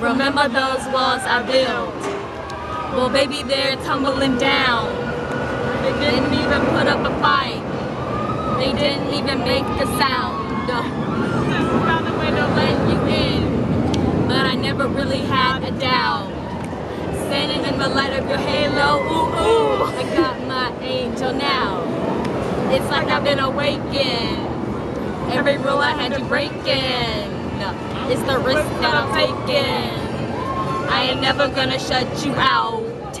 Remember those walls I built? Well, baby, they're tumbling down. They didn't even put up a fight. They didn't even make the sound. Found a way to let you in, but I never really had a doubt. Standing in the light of your halo, ooh ooh, I got my angel now. It's like I've been awakened. Every rule I had you breaking. It's the risk that I'm taking. I ain't never gonna shut you out.